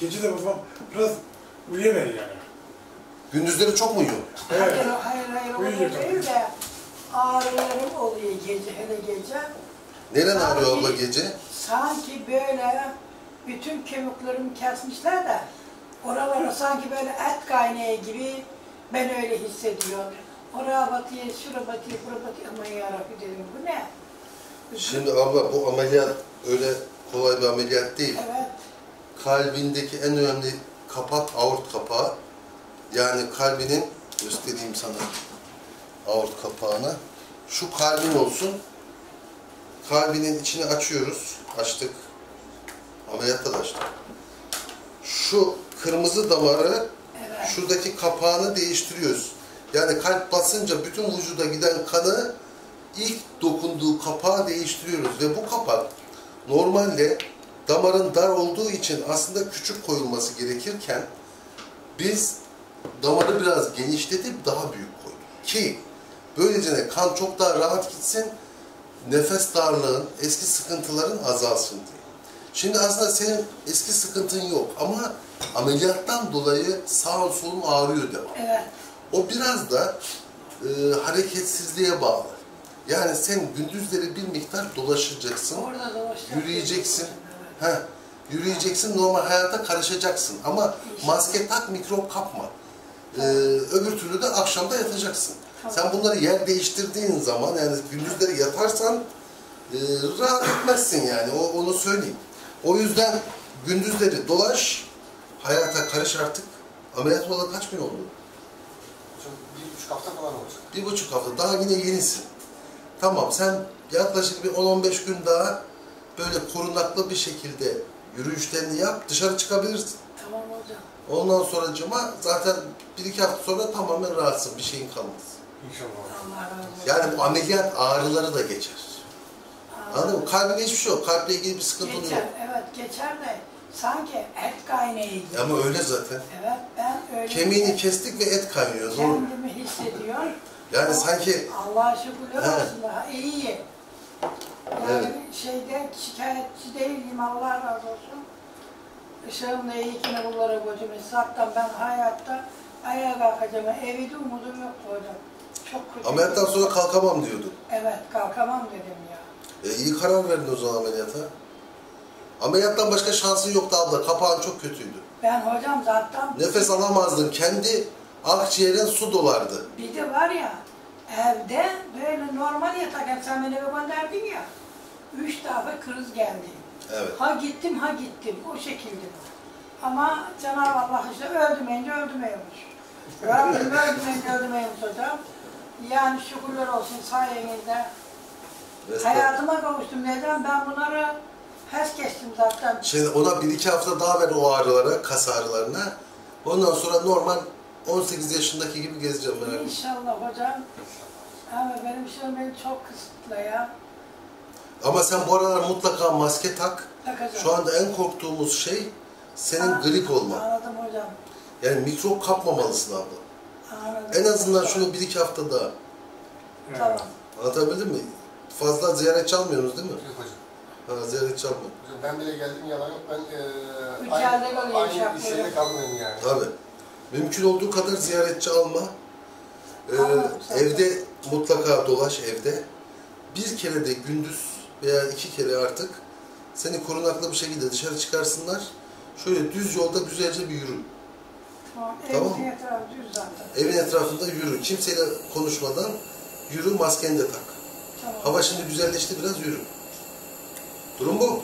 Gece de babam biraz uyuyamıyor yani. Gündüzleri çok mu yiyor? Evet. Hayır, hayır, hayır, o Uyuyacak değil de ağrılarım oluyor gece, hele gece. Neren ağrıyor abla gece? Sanki böyle bütün kemiklerimi kesmişler de oralara sanki böyle et kaynağı gibi ben öyle hissediyorum. Oraya batıyor, şura batıyor, bura batıyor. Aman yarabbim dedim bu ne? Şimdi abla bu ameliyat öyle kolay bir ameliyat değil. Evet, Kalbindeki en önemli kapak aort kapağı. Yani kalbinin, göstereyim sana aort kapağını. Şu kalbin olsun. Kalbinin içini açıyoruz. Açtık. Ameliyatta da açtık. Şu kırmızı damarı evet. şuradaki kapağını değiştiriyoruz. Yani kalp basınca bütün vücuda giden kanı ilk dokunduğu kapağı değiştiriyoruz ve bu kapak normalde damarın dar olduğu için aslında küçük koyulması gerekirken biz damarı biraz genişletip daha büyük koyduk. Ki böylece kan çok daha rahat gitsin, nefes darlığın, eski sıkıntıların azalsın diye. Şimdi aslında senin eski sıkıntın yok ama ameliyattan dolayı sağ solun ağrıyor devam. Evet, O biraz da e, hareketsizliğe bağlı. Yani sen gündüzleri bir miktar dolaşacaksın, orada dolaşacak. yürüyeceksin. Heh, yürüyeceksin, normal hayata karışacaksın. Ama maske tak, mikrop kapma. Ee, öbür türlü de akşamda yatacaksın. Tamam. Sen bunları yer değiştirdiğin zaman, yani gündüzleri yatarsan e, rahat etmezsin yani, o, onu söyleyeyim. O yüzden gündüzleri dolaş, hayata karış artık. Ameliyat olalı kaç gün oldu? Bir buçuk hafta falan olacak. Bir buçuk hafta, daha yine yenisin. Tamam, sen yaklaşık bir 10-15 gün daha böyle korunaklı bir şekilde yürüyüşlerini yap, dışarı çıkabilirsin. Tamam hocam. Ondan sonra cuma zaten bir iki hafta sonra tamamen rahatsın, bir şeyin kalmaz. İnşallah. Yani bu ameliyat ağrıları da geçer. Anladın mı? Kalbine hiçbir şey yok, kalple ilgili bir sıkıntın Geçer, yok. evet geçer de sanki et kaynağı gibi. Ama öyle zaten. Evet, ben öyle Kemiğini kestik ve et kaynıyor, kendimi hissediyor. Yani sanki Allah'a şükürler olsun daha iyi. Yani şeyde şikayetçi değilim Allah razı olsun. Işığımla iyi ki bunlara gözümü zaten ben hayatta ayağa kalkacağım. Evi de umudum yoktu hocam. Çok kötü. ameliyattan sonra kalkamam diyordun. Evet kalkamam dedim ya. E, iyi karar verdin o zaman ameliyata. Ameliyattan başka şansın yoktu abla, kapağın çok kötüydü. Ben hocam zaten Nefes alamazdın, kendi akciğerin su dolardı. Bir de var ya, evde böyle normal yatarken sen beni eve gönderdin ya, üç defa kriz geldi. Evet. Ha gittim ha gittim, o şekilde. Ama Cenab-ı Allah işte öldürmeyince öldürmüyormuş. Rabbim öldürmeyince öldürmüyormuş hocam. Yani şükürler olsun sayenizde. Hayatıma kavuştum neden? Ben bunları hes geçtim zaten. Şimdi ona bir iki hafta daha ver o ağrılara, kas ağrılarına. Ondan sonra normal 18 yaşındaki gibi gezeceğim ben. herhalde. İnşallah hocam. Ama benim işim beni çok kısıtlı ya. Ama sen bu aralar mutlaka maske tak. Takacağım. Şu anda en korktuğumuz şey senin Aa, grip olman. Anladım hocam. Yani mikrop kapmamalısın abla. Anladım. En azından şunu bir iki hafta daha. Tamam. Anlatabildim mi? Fazla ziyaretçi almıyorsunuz değil mi? Yok hocam. Ha, ziyaretçi almıyorum. Hocam ben bile geldim yalan yok. Ben Üç eee yerde kalıyor, aynı yok. kalmıyorum yani. Tabii. Mümkün olduğu kadar ziyaretçi alma. Ee, evde mutlaka dolaş evde. Bir kere de gündüz veya iki kere artık seni korunaklı bir şekilde dışarı çıkarsınlar. Şöyle düz yolda güzelce bir yürü. Tamam. Tamam. Evin etrafı düz zaten. Evin etrafında yürü. Kimseyle konuşmadan yürü maskeni de tak. Tamam. Hava şimdi güzelleşti biraz yürü. Durum bu.